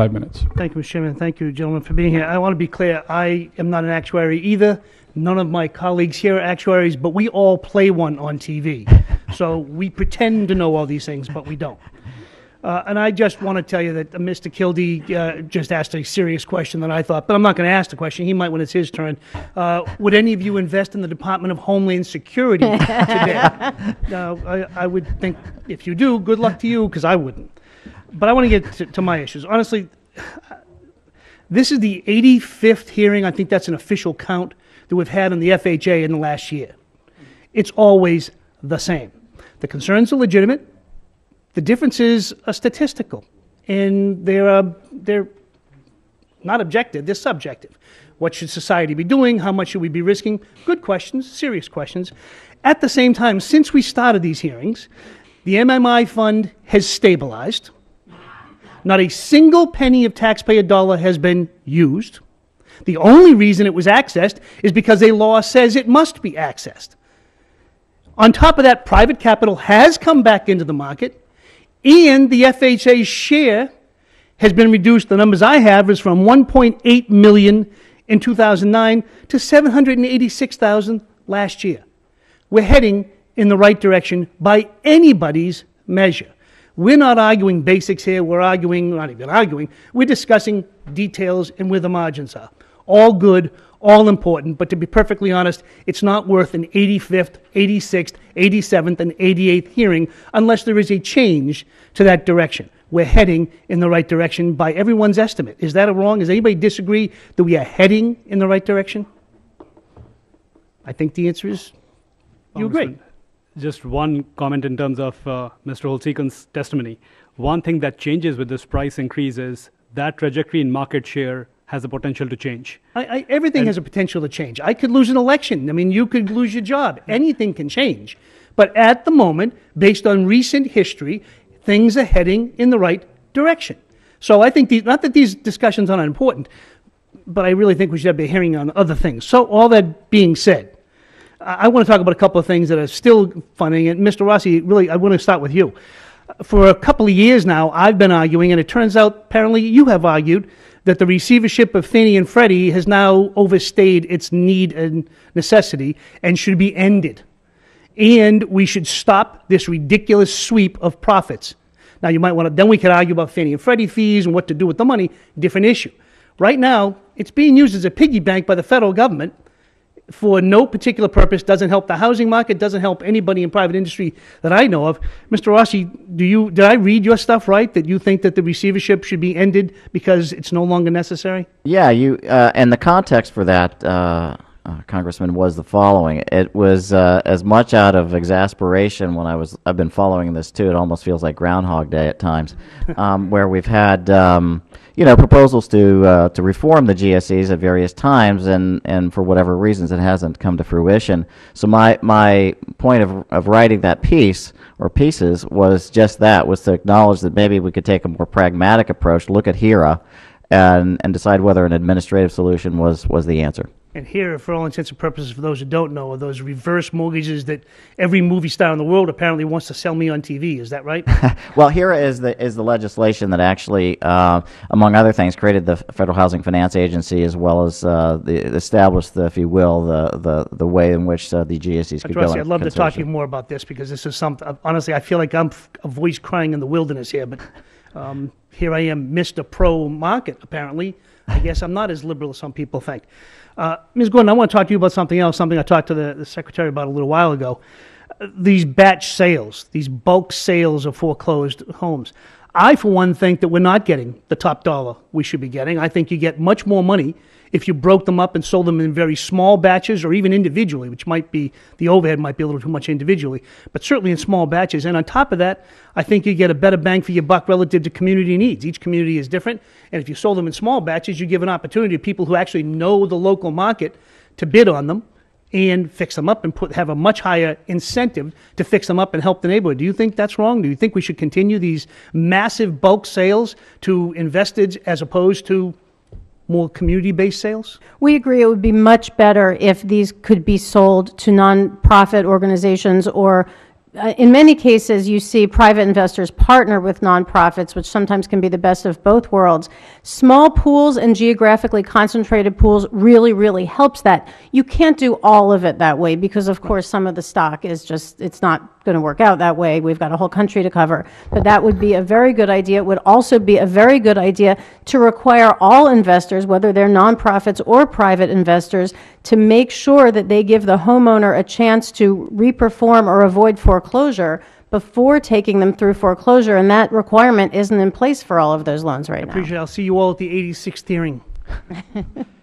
five minutes. Thank you, Mr. Chairman. Thank you, gentlemen, for being here. I want to be clear. I am not an actuary either. None of my colleagues here are actuaries, but we all play one on TV. So we pretend to know all these things, but we don't. Uh, and I just want to tell you that uh, Mr. Kildee uh, just asked a serious question that I thought, but I'm not going to ask the question. He might when it's his turn. Uh, would any of you invest in the Department of Homeland Security today? Now, I, I would think if you do, good luck to you, because I wouldn't. But I want to get to, my issues. Honestly, this is the 85th hearing, I think that's an official count, that we've had on the FHA in the last year. It's always the same. The concerns are legitimate. The differences are statistical, and they're, uh, they're not objective, they're subjective. What should society be doing? How much should we be risking? Good questions, serious questions. At the same time, since we started these hearings, the MMI fund has stabilized. Not a single penny of taxpayer dollar has been used. The only reason it was accessed is because a law says it must be accessed. On top of that, private capital has come back into the market, and the FHA's share has been reduced. The numbers I have is from 1.8 million in 2009 to 786,000 last year. We're heading in the right direction by anybody's measure. We're not arguing basics here. We're arguing, not even arguing, we're discussing details and where the margins are. All good, all important, but to be perfectly honest, it's not worth an 85th, 86th, 87th, and 88th hearing unless there is a change to that direction. We're heading in the right direction by everyone's estimate. Is that a wrong? Does anybody disagree that we are heading in the right direction? I think the answer is you agree. Just one comment in terms of uh, Mr. Holtz-Eakin's testimony. One thing that changes with this price increase is that trajectory in market share has the potential to change. I, I, everything has a potential to change. I could lose an election. I mean, you could lose your job. Anything can change. But at the moment, based on recent history, things are heading in the right direction. So I think, these, not that these discussions are not important, but I really think we should have a hearing on other things. So all that being said, I, want to talk about a couple of things that are still funny. And Mr. Rossi, really, I want to start with you. For a couple of years now, I've been arguing, and it turns out apparently you have argued that the receivership of Fannie and Freddie has now overstayed its need and necessity and should be ended. And we should stop this ridiculous sweep of profits. Now, you might want to, then we could argue about Fannie and Freddie fees and what to do with the money, different issue. Right now, it's being used as a piggy bank by the federal government for no particular purpose, doesn't help the housing market, doesn't help anybody in private industry that I know of. Mr. Rossi, do you, did I read your stuff right, that you think that the receivership should be ended because it's no longer necessary? Yeah, you uh, and the context for that, uh, uh, Congressman, was the following. It was uh, as much out of exasperation when I was. I've been following this too. It almost feels like Groundhog Day at times, um, where we've had. Um, you know, proposals to uh, to reform the GSEs at various times, and, and for whatever reasons, it hasn't come to fruition. So my my point of of writing that piece or pieces was just that was to acknowledge that maybe we could take a more pragmatic approach, look at HERA, and and decide whether an administrative solution was was the answer. And HERA, for all intents and purposes, for those who don't know, are those reverse mortgages that every movie star in the world apparently wants to sell me on TV. Is that right? Well, HERA is the is the legislation that actually, uh, among other things, created the Federal Housing Finance Agency, as well as uh, the established, the, if you will, the the, the way in which uh, the GSEs could go. I'd love to talk to you more about this because this is something, honestly, I feel like I'm a voice crying in the wilderness here, but um, here I am, Mr. Pro Market, apparently. I guess I'm not as liberal as some people think. Uh, Ms. Gordon, I want to talk to you about something else, something I talked to the, the secretary about a little while ago. Uh, these batch sales, these bulk sales of foreclosed homes. I, for one, think that we're not getting the top dollar we should be getting. I think you get much more money if you broke them up and sold them in very small batches or even individually, which might be the overhead might be a little too much individually, but certainly in small batches. And on top of that, I think you get a better bang for your buck relative to community needs. Each community is different, and if you sold them in small batches, you give an opportunity to people who actually know the local market to bid on them and fix them up and put have a much higher incentive to fix them up and help the neighborhood. Do you think that's wrong? Do you think we should continue these massive bulk sales to investors as opposed to more community-based sales? We agree it would be much better if these could be sold to nonprofit organizations or uh, in many cases, you see private investors partner with nonprofits, which sometimes can be the best of both worlds. Small pools and geographically concentrated pools really, really helps that. You can't do all of it that way because, of course, some of the stock is just, it's not going to work out that way. We've got a whole country to cover. But that would be a very good idea. It would also be a very good idea to require all investors, whether they're nonprofits or private investors, to make sure that they give the homeowner a chance to reperform or avoid foreclosure before taking them through foreclosure. And that requirement isn't in place for all of those loans right now. Appreciate it. I'll see you all at the 86th hearing.